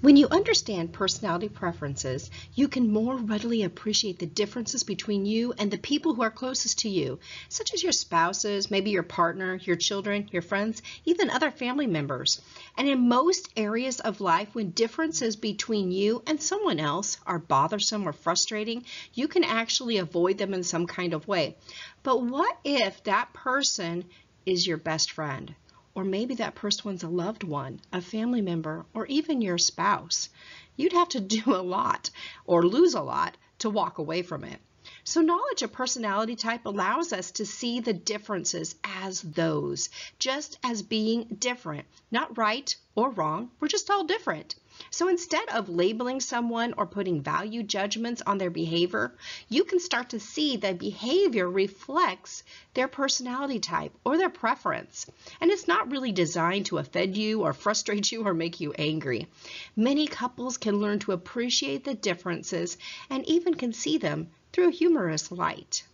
When you understand personality preferences, you can more readily appreciate the differences between you and the people who are closest to you, such as your spouses, maybe your partner, your children, your friends, even other family members. And in most areas of life, when differences between you and someone else are bothersome or frustrating, you can actually avoid them in some kind of way. But what if that person is your best friend? Or maybe that person's a loved one, a family member, or even your spouse. You'd have to do a lot or lose a lot to walk away from it. So knowledge of personality type allows us to see the differences as those, just as being different, not right or wrong, we're just all different. So instead of labeling someone or putting value judgments on their behavior, you can start to see that behavior reflects their personality type or their preference. And it's not really designed to offend you or frustrate you or make you angry. Many couples can learn to appreciate the differences and even can see them through a humorous light.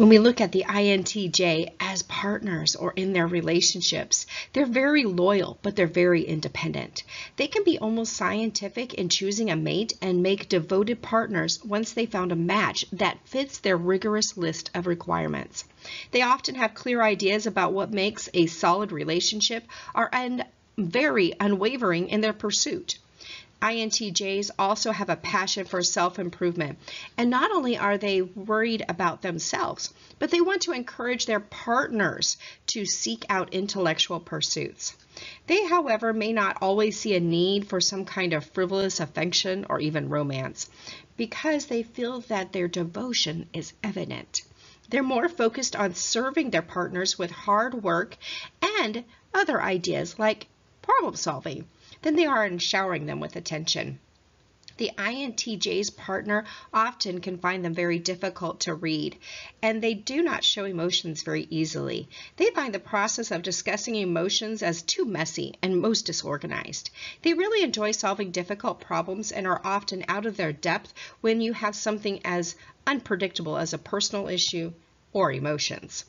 When we look at the INTJ as partners or in their relationships, they're very loyal, but they're very independent. They can be almost scientific in choosing a mate and make devoted partners once they found a match that fits their rigorous list of requirements. They often have clear ideas about what makes a solid relationship are and very unwavering in their pursuit. INTJs also have a passion for self-improvement. And not only are they worried about themselves, but they want to encourage their partners to seek out intellectual pursuits. They, however, may not always see a need for some kind of frivolous affection or even romance because they feel that their devotion is evident. They're more focused on serving their partners with hard work and other ideas like problem solving than they are in showering them with attention. The INTJ's partner often can find them very difficult to read, and they do not show emotions very easily. They find the process of discussing emotions as too messy and most disorganized. They really enjoy solving difficult problems and are often out of their depth when you have something as unpredictable as a personal issue or emotions.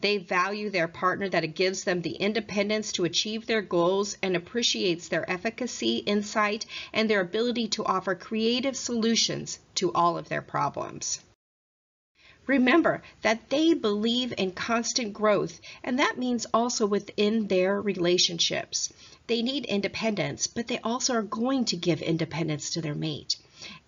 They value their partner that it gives them the independence to achieve their goals and appreciates their efficacy, insight, and their ability to offer creative solutions to all of their problems. Remember that they believe in constant growth, and that means also within their relationships. They need independence, but they also are going to give independence to their mate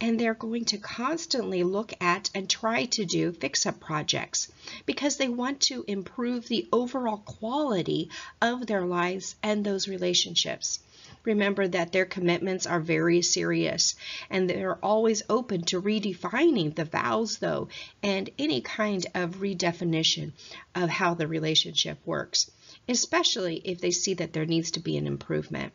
and they're going to constantly look at and try to do fix-up projects because they want to improve the overall quality of their lives and those relationships. Remember that their commitments are very serious and they're always open to redefining the vows though and any kind of redefinition of how the relationship works, especially if they see that there needs to be an improvement.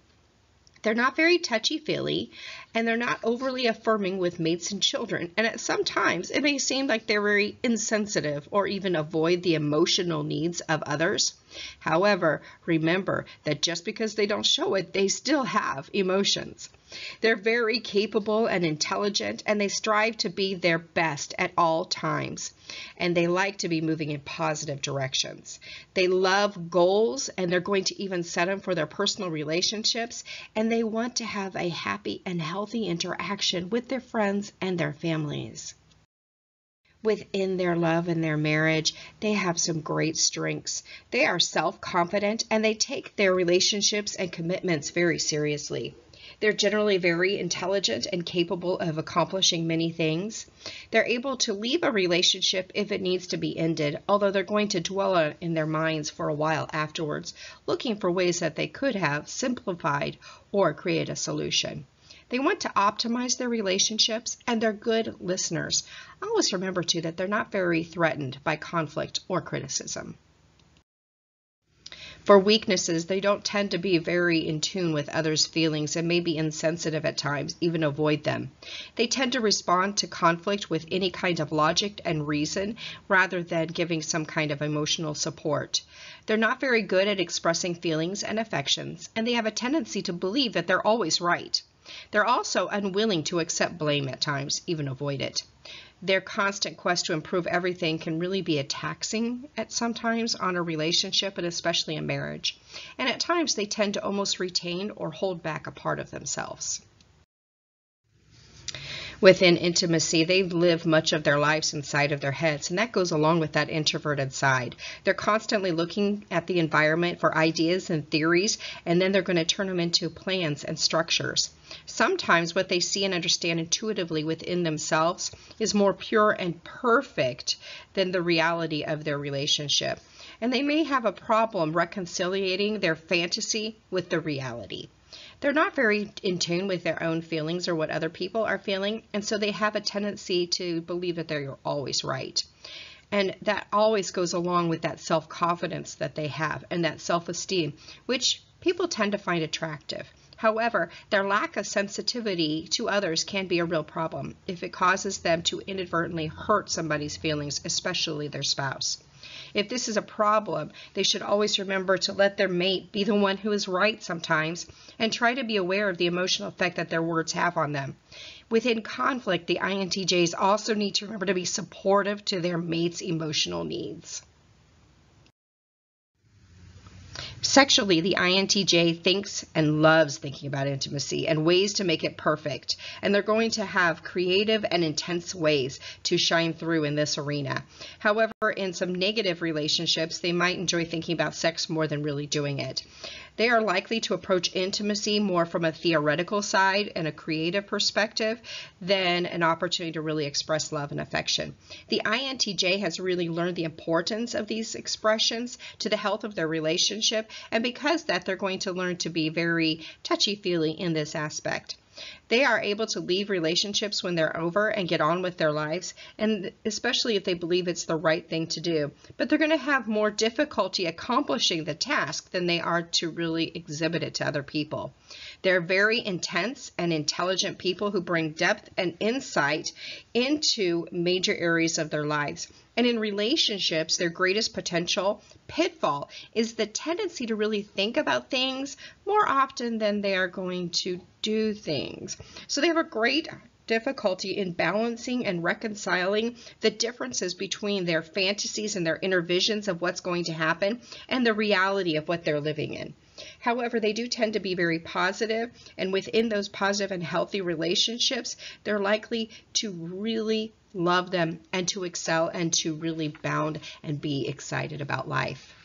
They're not very touchy-feely, and they're not overly affirming with mates and children. And at some times it may seem like they're very insensitive or even avoid the emotional needs of others. However, remember that just because they don't show it, they still have emotions. They're very capable and intelligent, and they strive to be their best at all times. And they like to be moving in positive directions. They love goals, and they're going to even set them for their personal relationships. And they want to have a happy and healthy interaction with their friends and their families within their love and their marriage, they have some great strengths. They are self confident and they take their relationships and commitments very seriously. They're generally very intelligent and capable of accomplishing many things. They're able to leave a relationship if it needs to be ended, although they're going to dwell in their minds for a while afterwards, looking for ways that they could have simplified or create a solution. They want to optimize their relationships and they're good listeners. Always remember too that they're not very threatened by conflict or criticism. For weaknesses, they don't tend to be very in tune with others' feelings and may be insensitive at times, even avoid them. They tend to respond to conflict with any kind of logic and reason rather than giving some kind of emotional support. They're not very good at expressing feelings and affections, and they have a tendency to believe that they're always right. They're also unwilling to accept blame at times, even avoid it. Their constant quest to improve everything can really be a taxing at sometimes on a relationship and especially a marriage. And at times they tend to almost retain or hold back a part of themselves within intimacy, they live much of their lives inside of their heads, and that goes along with that introverted side. They're constantly looking at the environment for ideas and theories, and then they're going to turn them into plans and structures. Sometimes what they see and understand intuitively within themselves is more pure and perfect than the reality of their relationship. And they may have a problem reconciliating their fantasy with the reality they're not very in tune with their own feelings or what other people are feeling, and so they have a tendency to believe that they're always right. And that always goes along with that self confidence that they have and that self esteem, which people tend to find attractive. However, their lack of sensitivity to others can be a real problem if it causes them to inadvertently hurt somebody's feelings, especially their spouse. If this is a problem, they should always remember to let their mate be the one who is right sometimes and try to be aware of the emotional effect that their words have on them. Within conflict, the INTJs also need to remember to be supportive to their mate's emotional needs. Sexually, the INTJ thinks and loves thinking about intimacy and ways to make it perfect. And they're going to have creative and intense ways to shine through in this arena. However, in some negative relationships, they might enjoy thinking about sex more than really doing it. They are likely to approach intimacy more from a theoretical side and a creative perspective than an opportunity to really express love and affection. The INTJ has really learned the importance of these expressions to the health of their relationship, and because that, they're going to learn to be very touchy-feely in this aspect. They are able to leave relationships when they're over and get on with their lives, and especially if they believe it's the right thing to do. But they're going to have more difficulty accomplishing the task than they are to really exhibit it to other people. They're very intense and intelligent people who bring depth and insight into major areas of their lives. And in relationships, their greatest potential pitfall is the tendency to really think about things more often than they are going to do things. So they have a great difficulty in balancing and reconciling the differences between their fantasies and their inner visions of what's going to happen and the reality of what they're living in. However, they do tend to be very positive, and within those positive and healthy relationships, they're likely to really love them and to excel and to really bound and be excited about life.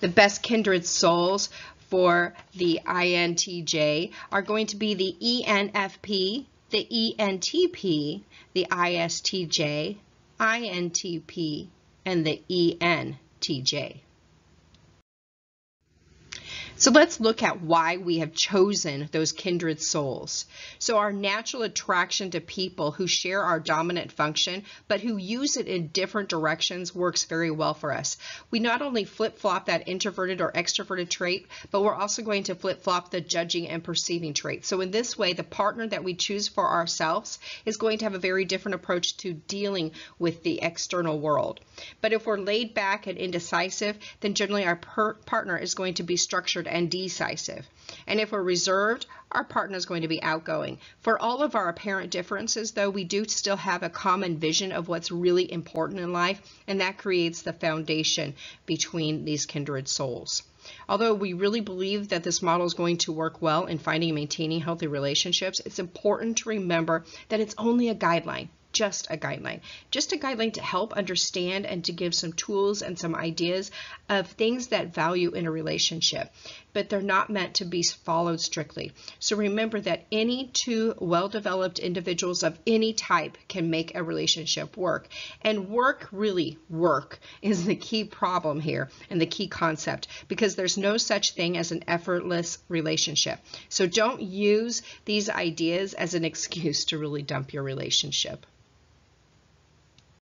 The best kindred souls for the INTJ are going to be the ENFP, the ENTP, the ISTJ, INTP, and the ENTJ. So let's look at why we have chosen those kindred souls. So our natural attraction to people who share our dominant function, but who use it in different directions works very well for us. We not only flip-flop that introverted or extroverted trait, but we're also going to flip-flop the judging and perceiving trait. So in this way, the partner that we choose for ourselves is going to have a very different approach to dealing with the external world. But if we're laid back and indecisive, then generally our partner is going to be structured and decisive. And if we're reserved, our partner is going to be outgoing. For all of our apparent differences, though, we do still have a common vision of what's really important in life, and that creates the foundation between these kindred souls. Although we really believe that this model is going to work well in finding and maintaining healthy relationships, it's important to remember that it's only a guideline just a guideline, just a guideline to help understand and to give some tools and some ideas of things that value in a relationship, but they're not meant to be followed strictly. So remember that any two well-developed individuals of any type can make a relationship work. And work, really work, is the key problem here and the key concept because there's no such thing as an effortless relationship. So don't use these ideas as an excuse to really dump your relationship.